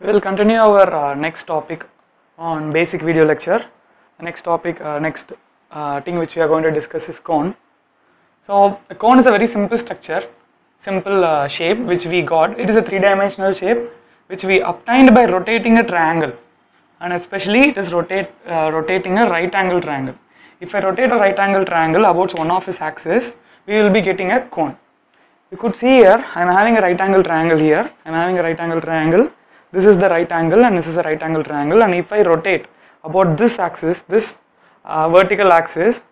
We will continue our uh, next topic on basic video lecture. The next topic, uh, next uh, thing which we are going to discuss is cone. So a cone is a very simple structure, simple uh, shape which we got. It is a three-dimensional shape which we obtained by rotating a triangle, and especially it is rotate uh, rotating a right angle triangle. If I rotate a right angle triangle about one of its axis, we will be getting a cone. You could see here, I am having a right angle triangle here. I am having a right angle triangle. This is the right angle and this is a right angle triangle. And if I rotate about this axis, this uh, vertical axis,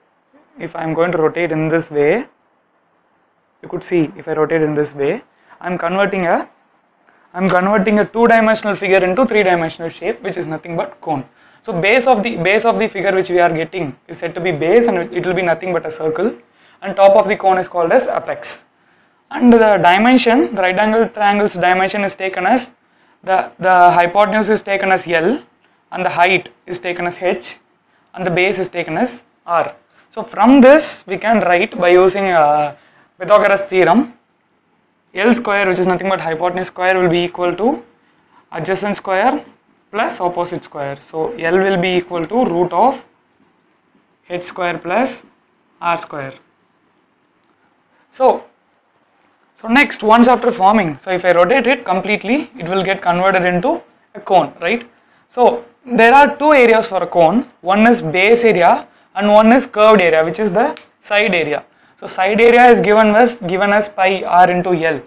if I am going to rotate in this way, you could see if I rotate in this way, I am converting a I am converting a two-dimensional figure into three-dimensional shape, which is nothing but cone. So base of the base of the figure which we are getting is said to be base, and it will be nothing but a circle. And top of the cone is called as apex. And the dimension, the right angle triangle's dimension is taken as the the hypotenuse is taken as L, and the height is taken as H, and the base is taken as R. So from this we can write by using uh, Pythagoras theorem L square which is nothing but hypotenuse square will be equal to adjacent square plus opposite square. So L will be equal to root of h square plus r square. So, so next once after forming, so if I rotate it completely, it will get converted into a cone, right? So there are two areas for a cone. One is base area and one is curved area, which is the side area. So side area is given as given as pi r into L.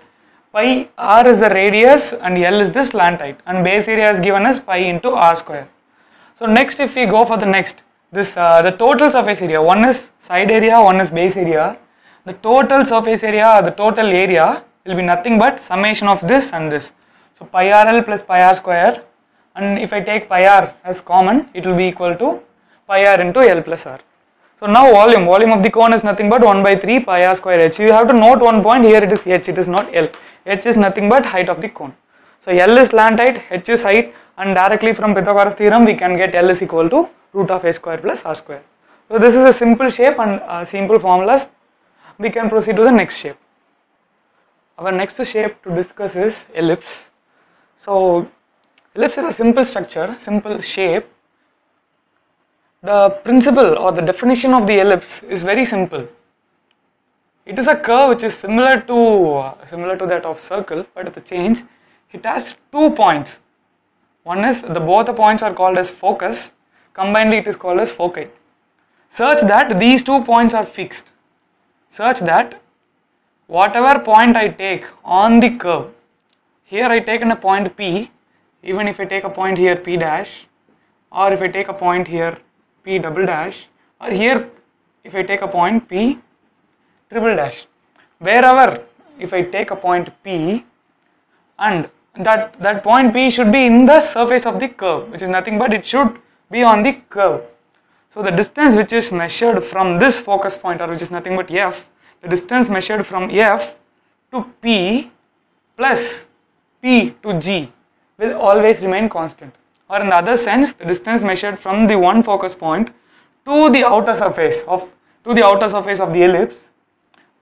Pi r is the radius and L is the slant height and base area is given as pi into r square. So next if we go for the next, this uh, the total surface area, one is side area, one is base area. The total surface area, or the total area will be nothing but summation of this and this. So pi rl plus pi r square and if I take pi r as common, it will be equal to pi r into L plus r. So now volume, volume of the cone is nothing but 1 by 3 pi r square h. You have to note one point here it is h, it is not L. h is nothing but height of the cone. So L is slant height, h is height and directly from Pythagoras theorem we can get L is equal to root of a square plus r square. So this is a simple shape and uh, simple formulas. We can proceed to the next shape. Our next shape to discuss is ellipse. So ellipse is a simple structure, simple shape the principle or the definition of the ellipse is very simple. It is a curve which is similar to uh, similar to that of circle, but with a change, it has two points. One is the both the points are called as focus. Combinedly, it is called as foci. Such that these two points are fixed. Such that whatever point I take on the curve, here I taken a point P. Even if I take a point here P dash, or if I take a point here P double dash or here if I take a point P triple dash wherever if I take a point P and that that point P should be in the surface of the curve which is nothing but it should be on the curve so the distance which is measured from this focus point or which is nothing but F the distance measured from F to P plus P to G will always remain constant. Or in the other sense the distance measured from the one focus point to the outer surface of to the outer surface of the ellipse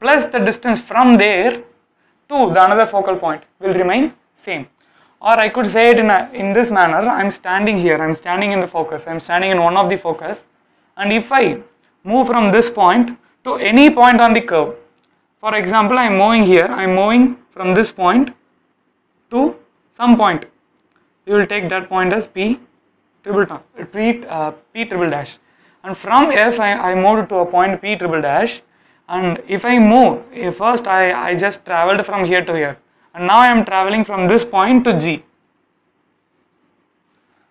plus the distance from there to the another focal point will remain same. Or I could say it in, a, in this manner I am standing here I am standing in the focus I am standing in one of the focus and if I move from this point to any point on the curve for example I am moving here I am moving from this point to some point. We will take that point as P triple P, uh, P triple dash. And from F I, I moved to a point P triple dash. And if I move first I, I just traveled from here to here. And now I am traveling from this point to G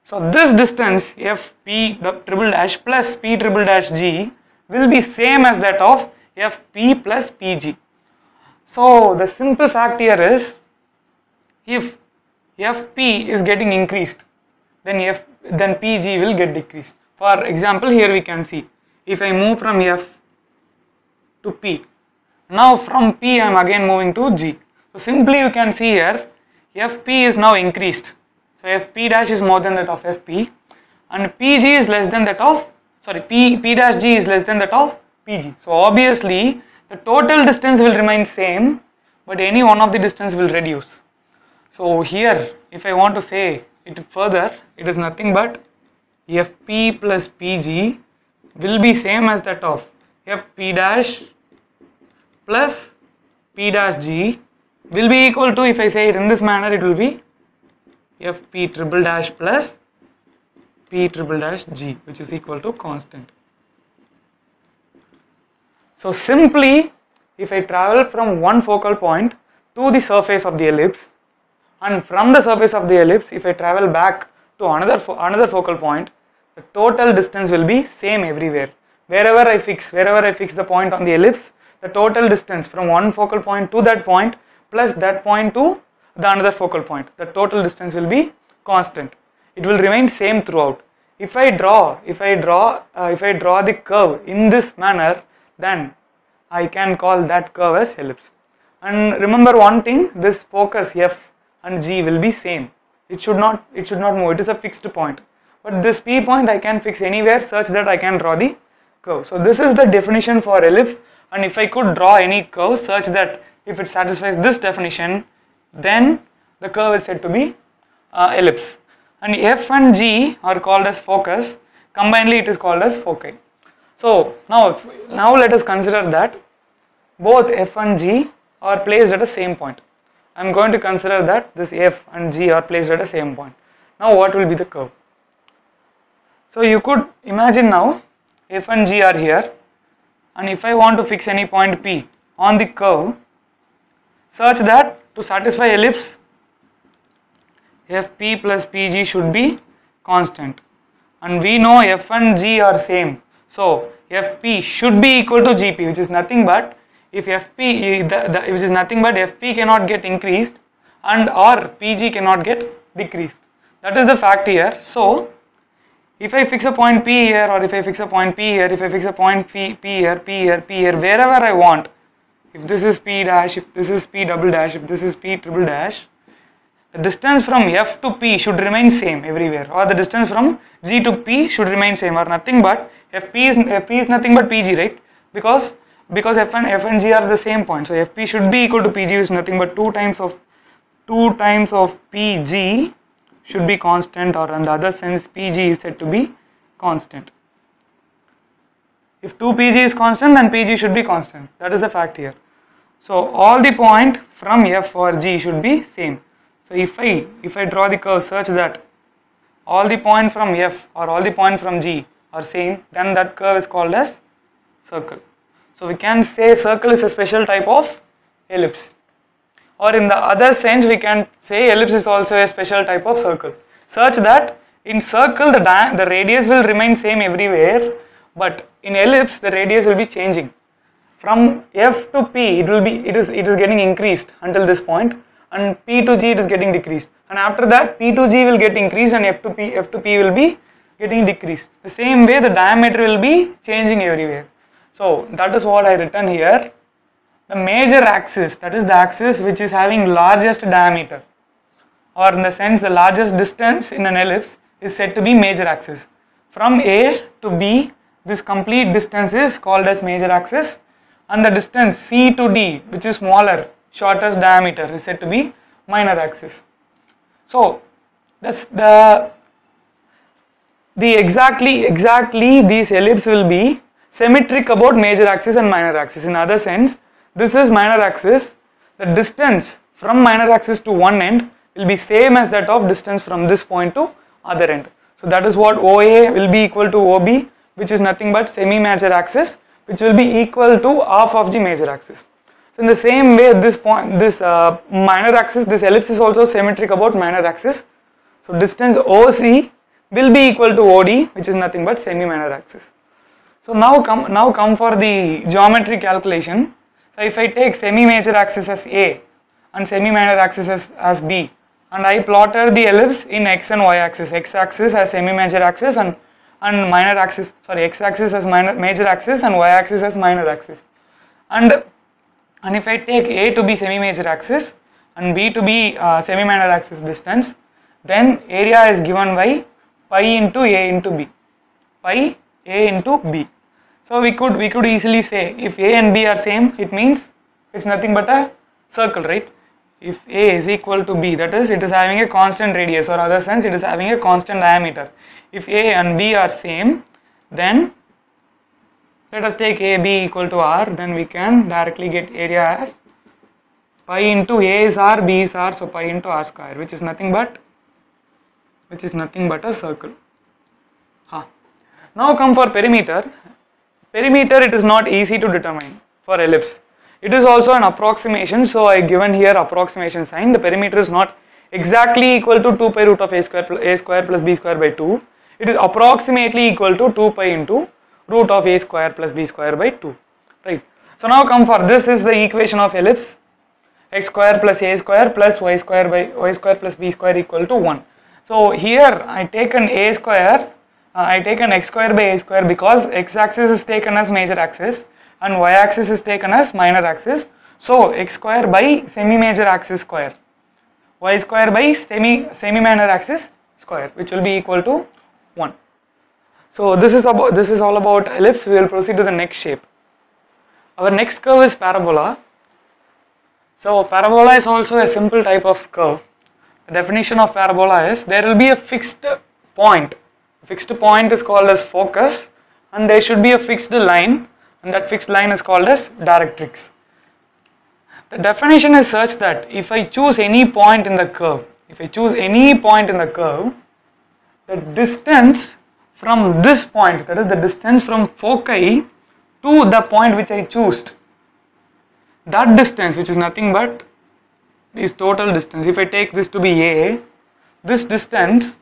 so this distance F P triple dash plus P triple dash G will be same as that of F P plus PG so the simple fact here is if Fp is getting increased, then F then Pg will get decreased. For example, here we can see if I move from F to P, now from P I am again moving to G. So simply you can see here Fp is now increased. So Fp dash is more than that of Fp and Pg is less than that of sorry P P dash G is less than that of Pg. So obviously the total distance will remain same but any one of the distance will reduce. So here, if I want to say it further, it is nothing but fp plus pg will be same as that of fp dash plus p dash g will be equal to if I say it in this manner it will be fp triple dash plus p triple dash g which is equal to constant. So simply if I travel from one focal point to the surface of the ellipse and from the surface of the ellipse if I travel back to another fo another focal point the total distance will be same everywhere wherever I fix wherever I fix the point on the ellipse the total distance from one focal point to that point plus that point to the another focal point. The total distance will be constant. It will remain same throughout. If I draw if I draw uh, if I draw the curve in this manner then I can call that curve as ellipse. And remember one thing this focus f and g will be same. It should not it should not move. It is a fixed point. But this p point I can fix anywhere such that I can draw the curve. So this is the definition for ellipse. And if I could draw any curve such that if it satisfies this definition then the curve is said to be uh, ellipse. And f and g are called as focus. Combinedly it is called as foci. So now if, now let us consider that both f and g are placed at the same point. I am going to consider that this f and g are placed at the same point. Now what will be the curve? So you could imagine now f and g are here. And if I want to fix any point p on the curve such that to satisfy ellipse fp plus pg should be constant. And we know f and g are same. So fp should be equal to gp which is nothing but if fp the, the, which is nothing but fp cannot get increased and or pg cannot get decreased. That is the fact here. So if I fix a point P here or if I fix a point P here, if I fix a point P, P here, P here, P here, wherever I want, if this is P dash, if this is P double dash, if this is P triple dash, the distance from F to P should remain same everywhere or the distance from G to P should remain same or nothing but FP is, FP is nothing but PG right because because F and F and G are the same point so FP should be equal to PG which is nothing but 2 times of 2 times of PG should be constant or in the other sense Pg is said to be constant. If 2Pg is constant then Pg should be constant that is the fact here. So all the point from F or G should be same. So if I if I draw the curve such that all the point from F or all the point from G are same then that curve is called as circle. So we can say circle is a special type of ellipse or in the other sense we can say ellipse is also a special type of circle such that in circle the, the radius will remain same everywhere but in ellipse the radius will be changing from f to p it will be it is it is getting increased until this point and p to g it is getting decreased. And after that p to g will get increased and f to p f to p will be getting decreased. The same way the diameter will be changing everywhere. So that is what i written here. The major axis that is the axis which is having largest diameter or in the sense the largest distance in an ellipse is said to be major axis. From A to B this complete distance is called as major axis and the distance C to D which is smaller shortest diameter is said to be minor axis. So this the the exactly exactly these ellipse will be symmetric about major axis and minor axis. In other sense this is minor axis. The distance from minor axis to one end will be same as that of distance from this point to other end. So that is what OA will be equal to OB which is nothing but semi major axis which will be equal to half of the major axis. So in the same way this point this uh, minor axis this ellipse is also symmetric about minor axis. So distance OC will be equal to OD which is nothing but semi minor axis. So now come now come for the geometry calculation. So if I take semi-major axis as A and semi-minor axis as, as B and I plotted the ellipse in x and y axis, x axis as semi-major axis and, and minor axis, sorry x axis as minor, major axis and y axis as minor axis. And, and if I take A to be semi-major axis and B to be uh, semi-minor axis distance, then area is given by pi into A into B, pi A into B. So we could we could easily say if A and B are same, it means it's nothing but a circle, right? If A is equal to B, that is, it is having a constant radius, or other sense, it is having a constant diameter. If A and B are same, then let us take AB equal to R, then we can directly get area as pi into A is R, B is R, so pi into R square, which is nothing but, which is nothing but a circle. Huh. Now come for perimeter. Perimeter it is not easy to determine for ellipse. It is also an approximation, so I given here approximation sign. The perimeter is not exactly equal to 2 pi root of a square plus a square plus b square by 2. It is approximately equal to 2 pi into root of a square plus b square by 2. Right. So now come for this is the equation of ellipse x square plus a square plus y square by y square plus b square equal to 1. So here I take an a square, uh, I an x square by a square because x axis is taken as major axis and y axis is taken as minor axis. So x square by semi major axis square, y square by semi semi minor axis square which will be equal to 1. So this is about this is all about ellipse. We will proceed to the next shape. Our next curve is parabola. So parabola is also a simple type of curve. The definition of parabola is there will be a fixed point. fixed point is called as focus and there should be a fixed line and that fixed line is called as directrix. The definition is such that if I choose any point in the curve, if I choose any point in the curve, the distance from this point, that is the distance from foci to the point which I choose, that distance which is nothing but is total distance. If I take this to be A, this distance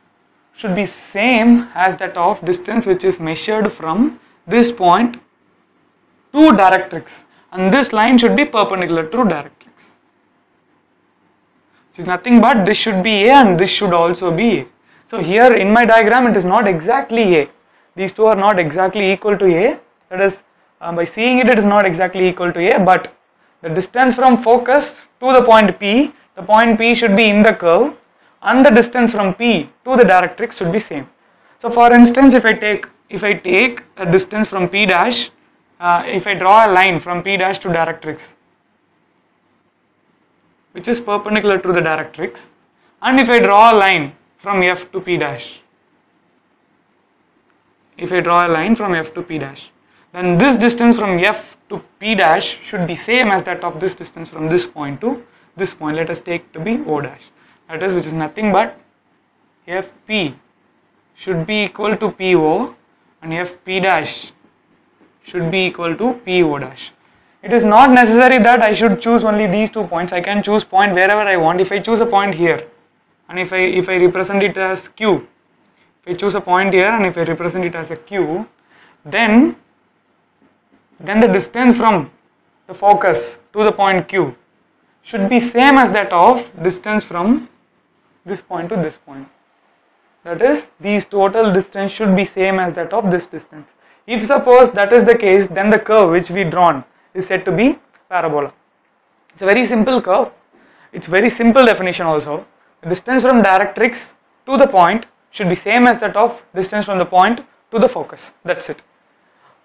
should be same as that of distance which is measured from this point to directrix and this line should be perpendicular to directrix. Which is nothing but this should be A and this should also be A. So here in my diagram it is not exactly A. These two are not exactly equal to A. That is uh, by seeing it it is not exactly equal to A but the distance from focus to the point P, the point P should be in the curve and the distance from P to the directrix should be same. So for instance if I take if I take a distance from P dash, uh, if I draw a line from P dash to directrix which is perpendicular to the directrix and if I draw a line from F to P dash if I draw a line from F to P dash then this distance from F to P dash should be same as that of this distance from this point to this point. Let us take to be O dash. That is which is nothing but FP should be equal to PO and FP dash should be equal to PO dash. It is not necessary that I should choose only these two points. I can choose point wherever I want. If I choose a point here and if I if I represent it as Q, if I choose a point here and if I represent it as a Q, then then the distance from the focus to the point Q should be same as that of distance from this point to this point. That is, these total distance should be same as that of this distance. If suppose that is the case, then the curve which we drawn is said to be parabola. It's a very simple curve. It's very simple definition also. The distance from directrix to the point should be same as that of distance from the point to the focus. That's it.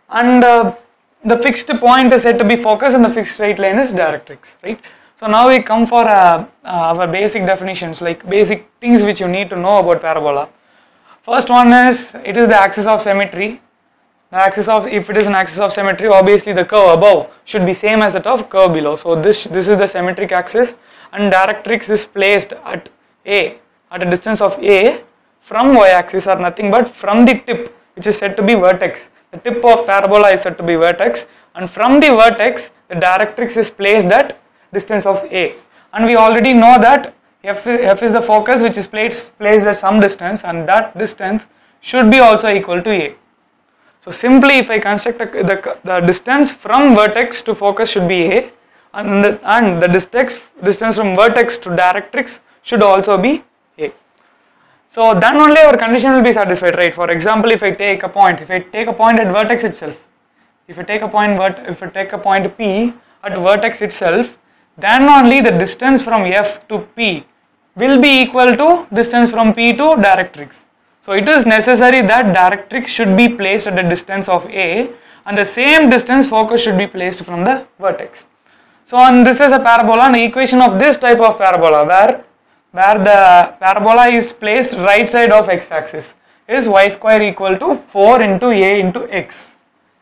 And uh, the fixed point is said to be focus and the fixed straight line is directrix, right? So now we come for uh, uh, our basic definitions, like basic things which you need to know about parabola. First one is it is the axis of symmetry. The axis of if it is an axis of symmetry, obviously the curve above should be same as that of curve below. So this this is the symmetric axis, and directrix is placed at a at a distance of a from y-axis or nothing but from the tip, which is said to be vertex. The tip of parabola is said to be vertex, and from the vertex, the directrix is placed at distance of a and we already know that f, f is the focus which is placed, placed at some distance and that distance should be also equal to a. So simply if I construct a, the, the distance from vertex to focus should be a and the, and the distance, distance from vertex to directrix should also be a. So then only our condition will be satisfied right. For example if I take a point, if I take a point at vertex itself, if I take a point, if I take a point P at vertex itself then only the distance from F to P will be equal to distance from P to directrix. So it is necessary that directrix should be placed at a distance of A and the same distance focus should be placed from the vertex. So and this is a parabola, an equation of this type of parabola where where the parabola is placed right side of x-axis is y square equal to 4 into a into x.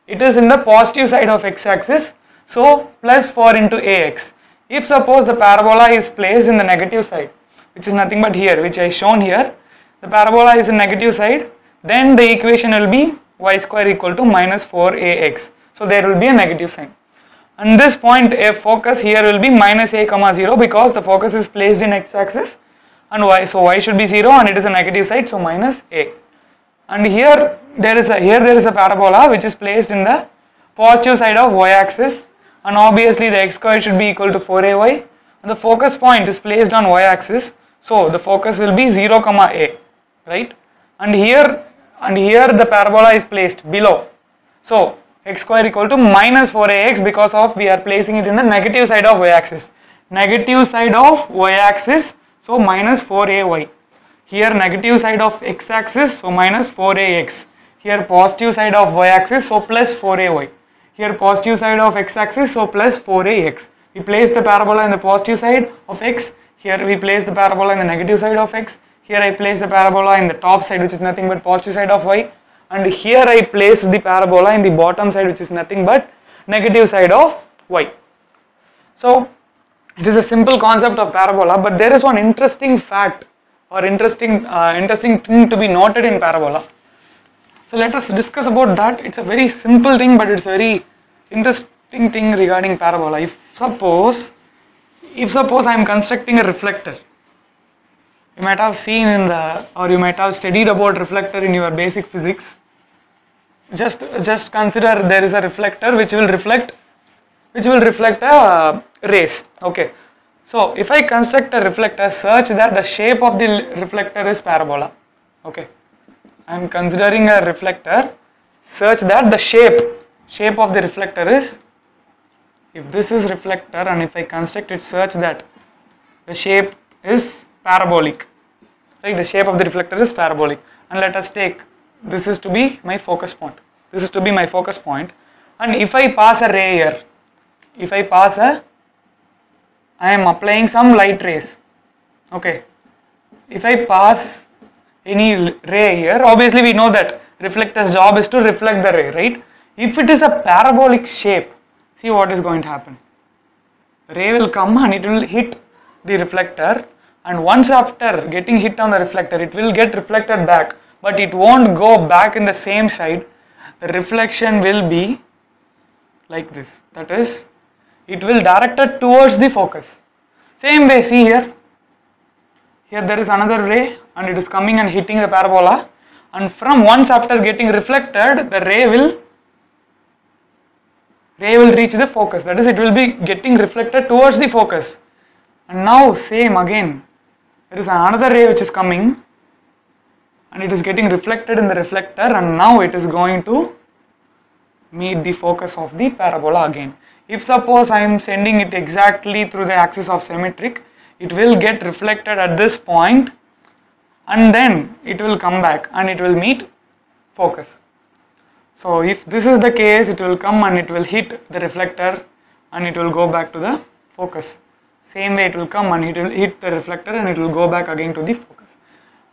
It is in the positive side of x-axis, so plus 4 into ax. If suppose the parabola is placed in the negative side, which is nothing but here, which I shown here, the parabola is in negative side, then the equation will be y square equal to minus 4ax. So there will be a negative sign. And this point a focus here will be minus a comma 0 because the focus is placed in x-axis and y. So y should be 0 and it is a negative side, so minus a. And here there is a here there is a parabola which is placed in the positive side of y-axis and obviously the x square should be equal to 4ay and the focus point is placed on y-axis so the focus will be 0 comma a right? And here and here the parabola is placed below. So x square equal to minus 4ax because of we are placing it in the negative side of y-axis. Negative side of y-axis so minus 4ay here negative side of x-axis so minus 4ax here positive side of y-axis so plus 4ay here positive side of x-axis so plus 4ax we place the parabola in the positive side of x. Here we place the parabola in the negative side of x here I place the parabola in the top side which is nothing but positive side of y. And here I place the parabola in the bottom side which is nothing but negative side of y. So it is a simple concept of parabola but there is one interesting fact or interesting uh, interesting thing to be noted in parabola. So let us discuss about that. It's a very simple thing but it's a very interesting thing regarding parabola. If suppose if suppose I am constructing a reflector you might have seen in the or you might have studied about reflector in your basic physics. Just just consider there is a reflector which will reflect which will reflect a rays. Okay. So if I construct a reflector such that the shape of the reflector is parabola. Okay. I am considering a reflector. Such that the shape shape of the reflector is if this is reflector and if I construct it such that. The shape is parabolic. Right the shape of the reflector is parabolic. And let us take this is to be my focus point. This is to be my focus point. And if I pass a ray here if I pass a I am applying some light rays. Okay. If I pass any ray here obviously we know that reflector's job is to reflect the ray right? If it is a parabolic shape see what is going to happen. Ray will come and it will hit the reflector and once after getting hit on the reflector it will get reflected back but it won't go back in the same side. The reflection will be like this. That is it will directed towards the focus. Same way see here. Here there is another ray and it is coming and hitting the parabola. And from once after getting reflected the ray will ray will reach the focus. That is it will be getting reflected towards the focus. And now same again there is another ray which is coming and it is getting reflected in the reflector and now it is going to meet the focus of the parabola again. If suppose I am sending it exactly through the axis of symmetric it will get reflected at this point and then it will come back and it will meet focus. So if this is the case it will come and it will hit the reflector and it will go back to the focus same way it will come and it will hit the reflector and it will go back again to the focus.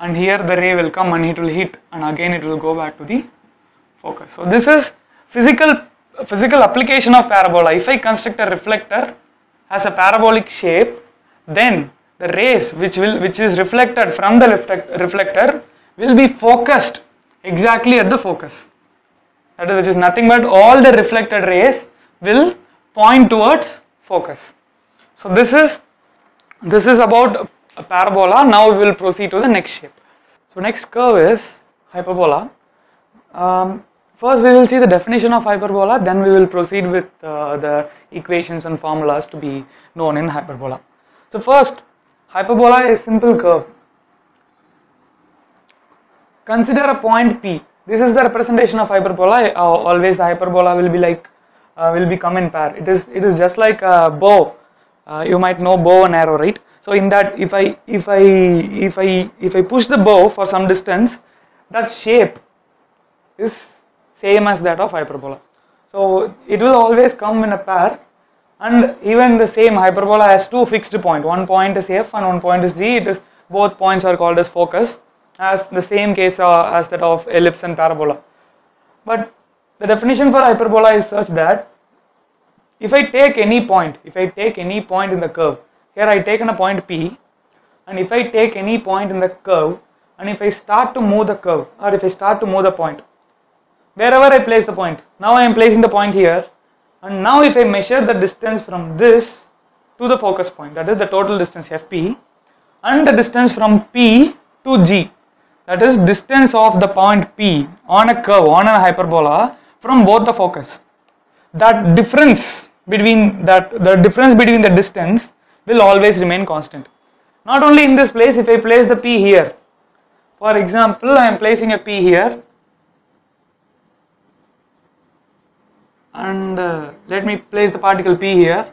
And here the ray will come and it will hit and again it will go back to the focus. So this is physical physical application of parabola if i construct a reflector has a parabolic shape then the rays which will which is reflected from the reflector will be focused exactly at the focus. That is which is nothing but all the reflected rays will point towards focus so this is this is about a parabola. Now we will proceed to the next shape. So next curve is hyperbola. Um, first we will see the definition of hyperbola. Then we will proceed with uh, the equations and formulas to be known in hyperbola. So first hyperbola is simple curve. Consider a point p. This is the representation of hyperbola. Uh, always the hyperbola will be like uh, will be come in pair. It is it is just like a bow uh, you might know bow and arrow right? So in that if i if i if i if i push the bow for some distance that shape is same as that of hyperbola. So it will always come in a pair and even the same hyperbola has two fixed points, point one point is f and one point is g. It is both points are called as focus as the same case uh, as that of ellipse and parabola. But the definition for hyperbola is such that if I take any point, if I take any point in the curve, here I taken a point P, and if I take any point in the curve, and if I start to move the curve, or if I start to move the point, wherever I place the point, now I am placing the point here, and now if I measure the distance from this to the focus point, that is the total distance Fp, and the distance from P to G, that is distance of the point P on a curve, on a hyperbola from both the focus that difference between that the difference between the distance will always remain constant. Not only in this place if i place the p here for example i am placing a p here and uh, let me place the particle p here.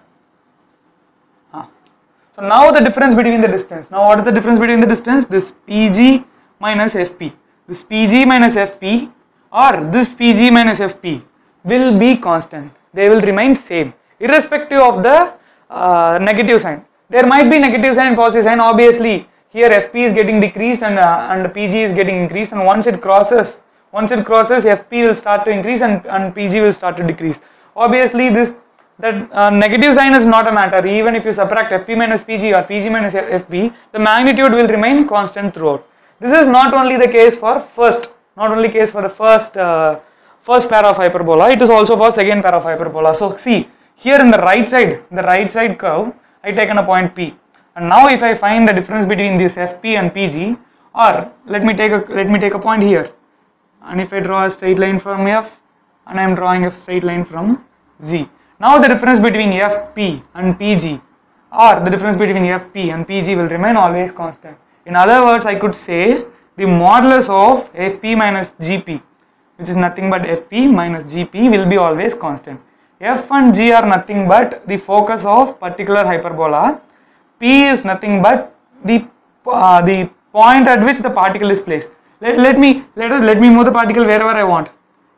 So now the difference between the distance. Now what is the difference between the distance? This pg minus fp this pg minus fp or this pg minus fp will be constant. They will remain same irrespective of the uh, negative sign. There might be negative sign positive sign obviously. Here fp is getting decreased and uh, and pg is getting increased. And once it crosses once it crosses fp will start to increase and, and pg will start to decrease. Obviously this that uh, negative sign is not a matter. Even if you subtract fp minus pg or pg minus fp the magnitude will remain constant throughout. This is not only the case for first not only case for the first uh, first pair of hyperbola. It is also for second pair of hyperbola. So see here in the right side the right side curve i taken a point p. And now if i find the difference between this fp and pg or let me take a let me take a point here. And if i draw a straight line from f and i am drawing a straight line from g now the difference between fp and pg or the difference between fp and pg will remain always constant. In other words i could say the modulus of fp minus gp which is nothing but fp minus gp will be always constant f and g are nothing but the focus of particular hyperbola. P is nothing but the uh, the point at which the particle is placed. Let, let me let us let me move the particle wherever i want.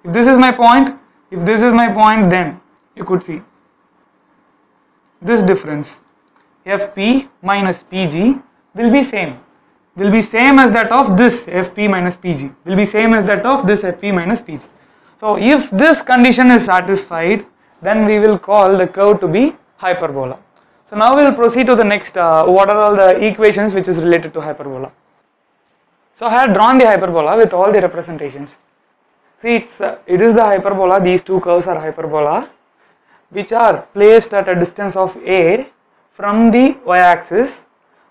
If this is my point if this is my point then you could see this difference. Fp minus pg will be same will be same as that of this fp minus pg will be same as that of this fp minus pg so if this condition is satisfied then we will call the curve to be hyperbola. So now we will proceed to the next uh, what are all the equations which is related to hyperbola. So i had drawn the hyperbola with all the representations. See it's uh, it is the hyperbola these two curves are hyperbola which are placed at a distance of a from the y-axis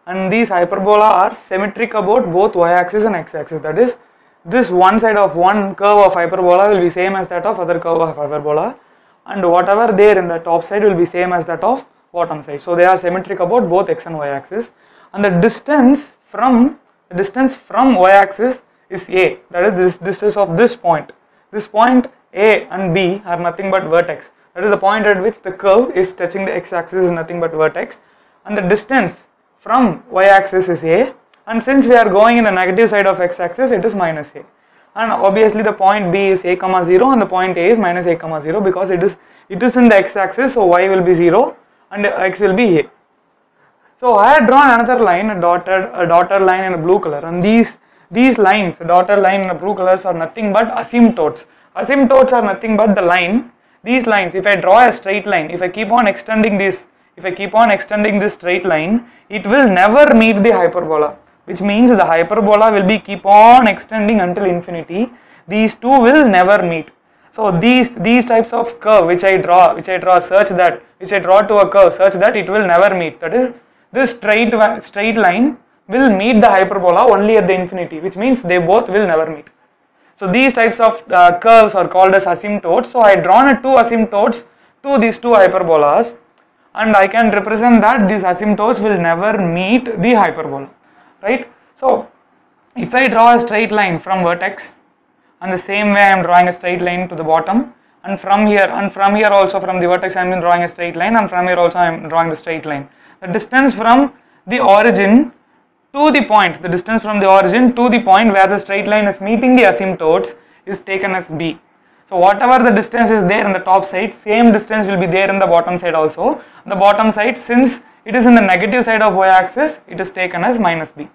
and these hyperbola are symmetric about both y-axis and x-axis. That is this one side of one curve of hyperbola will be same as that of other curve of hyperbola and whatever there in the top side will be same as that of bottom side. So they are symmetric about both x and y-axis and the distance from the distance from y-axis is a. That is this distance of this point. This point a and b are nothing but vertex. That is the point at which the curve is touching the x-axis is nothing but vertex. And the distance from y-axis is a. And since we are going in the negative side of x-axis it is minus a and obviously the point b is a comma 0 and the point a is minus a comma 0 because it is it is in the x-axis so y will be 0 and x will be a. So I had drawn another line a dotted a dotted line in a blue color and these these lines a dotted line in a blue colors are nothing but asymptotes. Asymptotes are nothing but the line these lines. If I draw a straight line if I keep on extending this if I keep on extending this straight line it will never meet the hyperbola which means the hyperbola will be keep on extending until infinity. These two will never meet. So these these types of curve which I draw which I draw such that which I draw to a curve such that it will never meet. That is this straight straight line will meet the hyperbola only at the infinity which means they both will never meet. So these types of uh, curves are called as asymptotes. So I drawn a two asymptotes to these two hyperbolas and I can represent that these asymptotes will never meet the hyperbola right? So if I draw a straight line from vertex and the same way I am drawing a straight line to the bottom and from here and from here also from the vertex I am drawing a straight line and from here also I am drawing the straight line. The distance from the origin to the point the distance from the origin to the point where the straight line is meeting the asymptotes is taken as b. So whatever the distance is there in the top side, same distance will be there in the bottom side also. The bottom side, since it is in the negative side of y-axis, it is taken as minus b.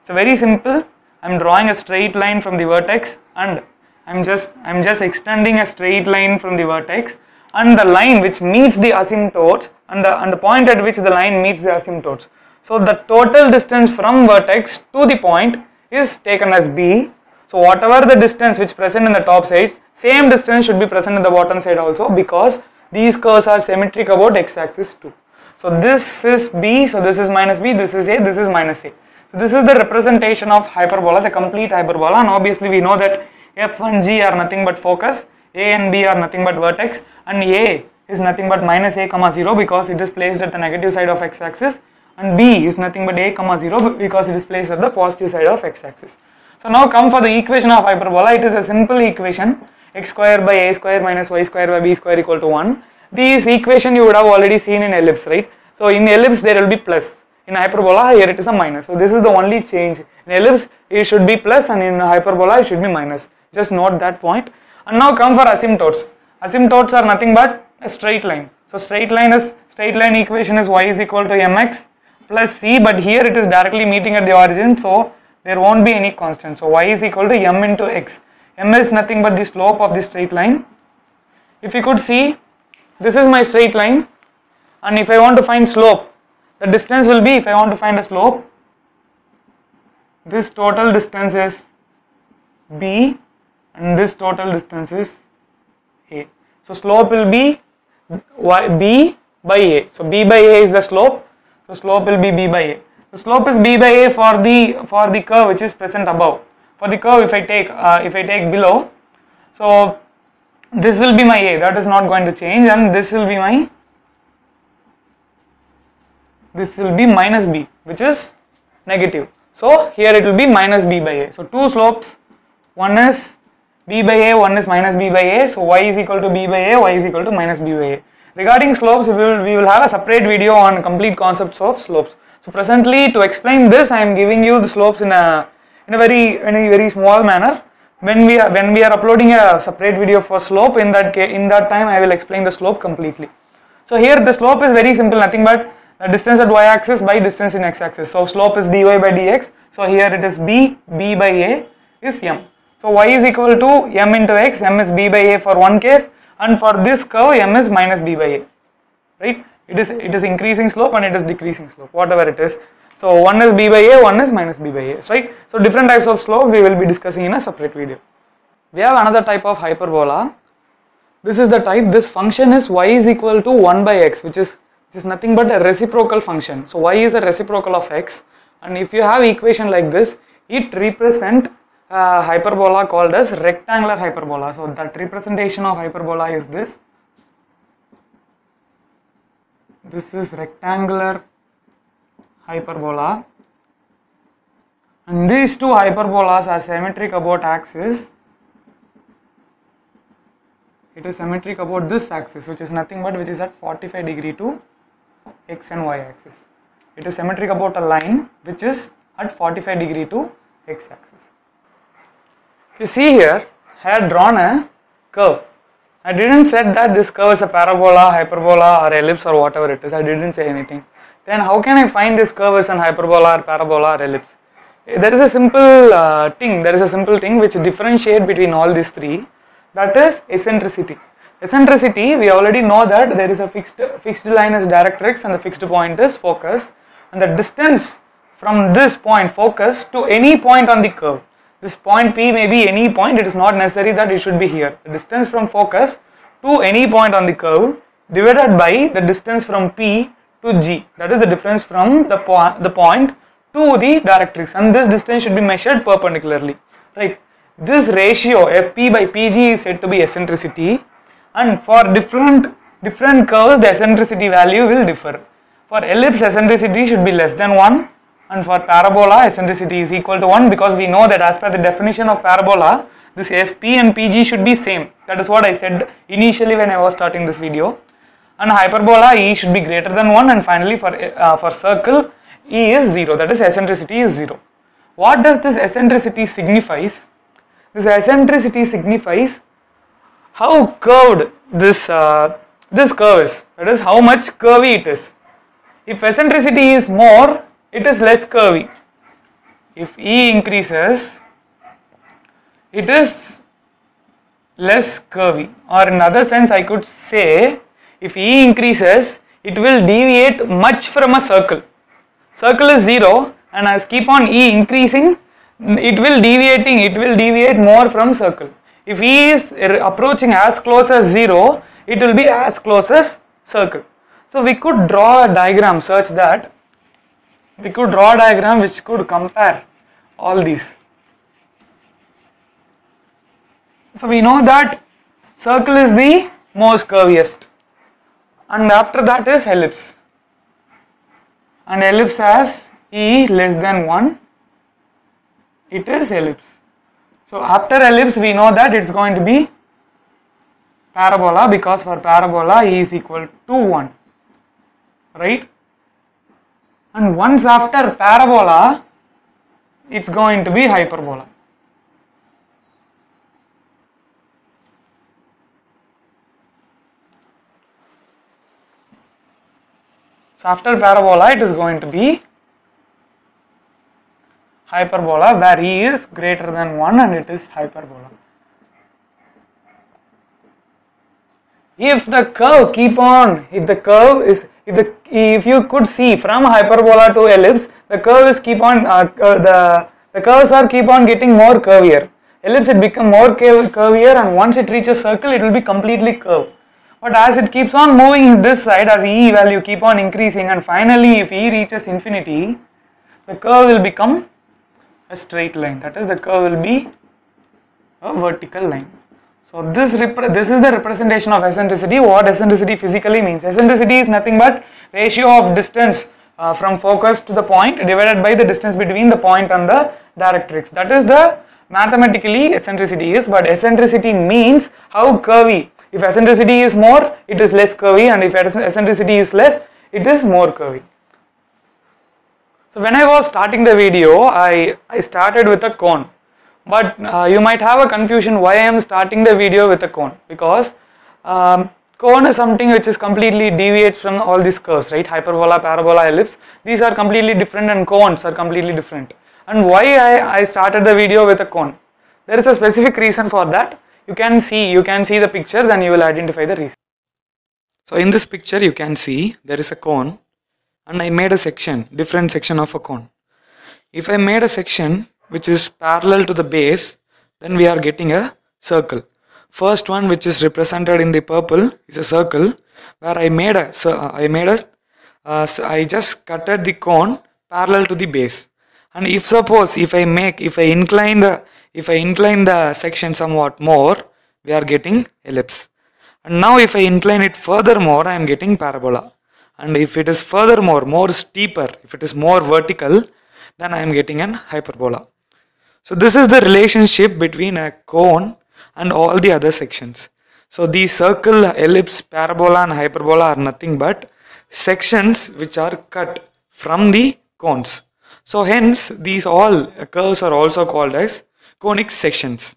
So very simple. I'm drawing a straight line from the vertex and I'm just I'm just extending a straight line from the vertex and the line which meets the asymptotes and the and the point at which the line meets the asymptotes. So the total distance from vertex to the point is taken as b. So whatever the distance which present in the top sides, same distance should be present in the bottom side also because these curves are symmetric about x-axis too. So this is b, so this is minus b, this is a, this is minus a. So this is the representation of hyperbola, the complete hyperbola and obviously we know that f and g are nothing but focus, a and b are nothing but vertex and a is nothing but minus a comma 0 because it is placed at the negative side of x-axis and b is nothing but a comma 0 because it is placed at the positive side of x-axis. So now come for the equation of hyperbola, it is a simple equation x square by a square minus y square by b square equal to 1. This equation you would have already seen in ellipse, right? So in ellipse there will be plus. In hyperbola here it is a minus. So this is the only change. In ellipse it should be plus and in hyperbola it should be minus. Just note that point. and now come for asymptotes. Asymptotes are nothing but a straight line. So straight line is straight line equation is y is equal to mx plus c but here it is directly meeting at the origin so there won't be any constant. So y is equal to m into x. M is nothing but the slope of the straight line. If you could see this is my straight line. And if I want to find slope the distance will be if I want to find a slope this total distance is b and this total distance is a. So slope will be y, b by a. So b by a is the slope. So slope will be b by a. The slope is b by a for the for the curve which is present above. For the curve if I take uh, if I take below so this will be my a that is not going to change and this will be my this will be minus b which is negative. So here it will be minus b by a. So two slopes, one is b by a, one is minus b by a. So y is equal to b by a, y is equal to minus b by a. Regarding slopes, we will, we will have a separate video on complete concepts of slopes. So presently to explain this, I am giving you the slopes in a in a very in a very small manner. When we are when we are uploading a separate video for slope, in that in that time I will explain the slope completely. So here the slope is very simple, nothing but the distance at y-axis by distance in x-axis. So slope is dy by dx. So here it is b, b by a is m. So y is equal to m into x, m is b by a for one case and for this curve m is minus b by a. Right? It is it is increasing slope and it is decreasing slope, whatever it is. So one is b by a, one is minus b by a, right? So different types of slope we will be discussing in a separate video. We have another type of hyperbola. This is the type, this function is y is equal to 1 by x which is this is nothing but a reciprocal function. So y is a reciprocal of x and if you have equation like this, it represent a hyperbola called as rectangular hyperbola. So that representation of hyperbola is this. This is rectangular hyperbola and these two hyperbolas are symmetric about axis it is symmetric about this axis which is nothing but which is at 45 degree to x and y axis. It is symmetric about a line which is at 45 degree to x axis. You see here, I had drawn a curve. I didn't said that this curve is a parabola, hyperbola or ellipse or whatever it is. I didn't say anything. Then how can I find this curve is an hyperbola or parabola or ellipse? There is a simple uh, thing, there is a simple thing which differentiate between all these three that is eccentricity. Eccentricity, we already know that there is a fixed fixed line is directrix and the fixed point is focus and the distance from this point focus to any point on the curve. This point P may be any point, it is not necessary that it should be here. The distance from focus to any point on the curve divided by the distance from P to G. That is the difference from the, po the point to the directrix and this distance should be measured perpendicularly. Right. This ratio Fp by Pg is said to be eccentricity and for different different curves the eccentricity value will differ. For ellipse eccentricity should be less than 1 and for parabola eccentricity is equal to 1 because we know that as per the definition of parabola this fp and pg should be same that is what I said initially when I was starting this video and hyperbola e should be greater than 1 and finally for uh, for circle e is 0 that is eccentricity is 0. What does this eccentricity signifies? This eccentricity signifies how curved this uh, this curve is. That is how much curvy it is. If eccentricity is more, it is less curvy. If E increases, it is less curvy or in other sense I could say if E increases it will deviate much from a circle. Circle is 0 and as keep on E increasing it will deviating it will deviate more from circle. If E is approaching as close as 0 it will be as close as circle. So we could draw a diagram such that we could draw a diagram which could compare all these. So we know that circle is the most curviest and after that is ellipse and ellipse has E less than 1 it is ellipse. So after ellipse we know that it's going to be parabola because for parabola E is equal to 1 right and once after parabola it's going to be hyperbola. So after parabola it is going to be hyperbola where E is greater than 1 and it is hyperbola. If the curve keep on, if the curve is, if the, if you could see from hyperbola to ellipse, the curve is keep on, uh, uh, the, the curves are keep on getting more curvier. Ellipse it become more curvier and once it reaches circle it will be completely curved. But as it keeps on moving this side as E value keep on increasing and finally if E reaches infinity, the curve will become a straight line that is the curve will be a vertical line. So this this is the representation of eccentricity what eccentricity physically means. Eccentricity is nothing but ratio of distance uh, from focus to the point divided by the distance between the point and the directrix. That is the mathematically eccentricity is but eccentricity means how curvy if eccentricity is more, it is less curvy and if eccentricity is less, it is more curvy. So when I was starting the video, I, I started with a cone. But uh, you might have a confusion why I am starting the video with a cone because um, cone is something which is completely deviates from all these curves, right? Hyperbola, parabola, ellipse. These are completely different and cones are completely different. And why I, I started the video with a cone? There is a specific reason for that. You can see you can see the picture then you will identify the reason. So in this picture you can see there is a cone and I made a section different section of a cone. If I made a section which is parallel to the base then we are getting a circle. First one which is represented in the purple is a circle where I made a so I made a uh, so I just cutted the cone parallel to the base and if suppose if I make if I incline the if I incline the section somewhat more, we are getting ellipse. And now if I incline it furthermore, I am getting parabola. And if it is furthermore more steeper, if it is more vertical, then I am getting an hyperbola. So this is the relationship between a cone and all the other sections. So the circle, ellipse, parabola and hyperbola are nothing but sections which are cut from the cones. So hence these all curves are also called as conic sections.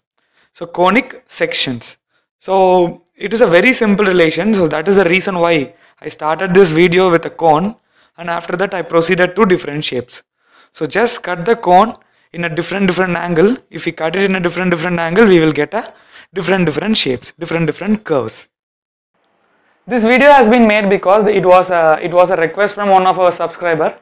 So conic sections. So it is a very simple relation. So that is the reason why I started this video with a cone and after that I proceeded to different shapes. So just cut the cone in a different different angle. If we cut it in a different different angle, we will get a different different shapes, different different curves. This video has been made because it was a, it was a request from one of our subscriber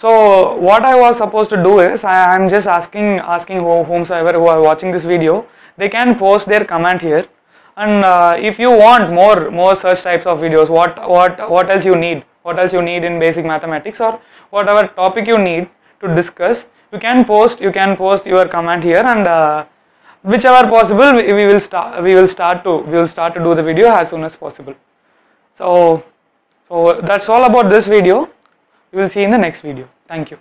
so what I was supposed to do is I am just asking asking whomsoever who are watching this video they can post their comment here. And uh, if you want more more such types of videos what what what else you need? What else you need in basic mathematics or whatever topic you need to discuss you can post you can post your comment here and uh, whichever possible we, we will start we will start to we will start to do the video as soon as possible. So so that's all about this video we will see in the next video. Thank you.